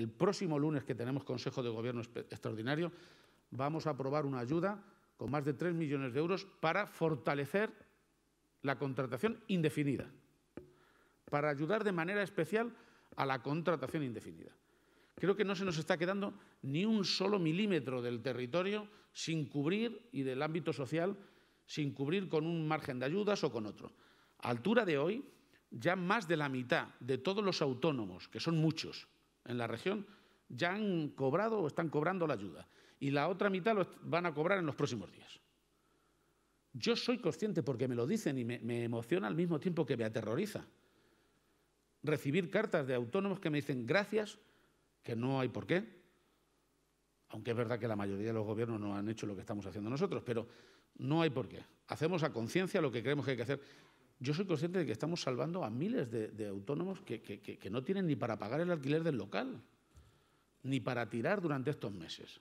el próximo lunes que tenemos Consejo de Gobierno extraordinario, vamos a aprobar una ayuda con más de 3 millones de euros para fortalecer la contratación indefinida, para ayudar de manera especial a la contratación indefinida. Creo que no se nos está quedando ni un solo milímetro del territorio sin cubrir y del ámbito social sin cubrir con un margen de ayudas o con otro. A altura de hoy, ya más de la mitad de todos los autónomos, que son muchos en la región, ya han cobrado o están cobrando la ayuda. Y la otra mitad lo van a cobrar en los próximos días. Yo soy consciente, porque me lo dicen y me, me emociona al mismo tiempo que me aterroriza, recibir cartas de autónomos que me dicen gracias, que no hay por qué, aunque es verdad que la mayoría de los gobiernos no han hecho lo que estamos haciendo nosotros, pero no hay por qué. Hacemos a conciencia lo que creemos que hay que hacer. Yo soy consciente de que estamos salvando a miles de, autónomos que, que no tienen ni para pagar el alquiler del local, ni para tirar durante estos meses.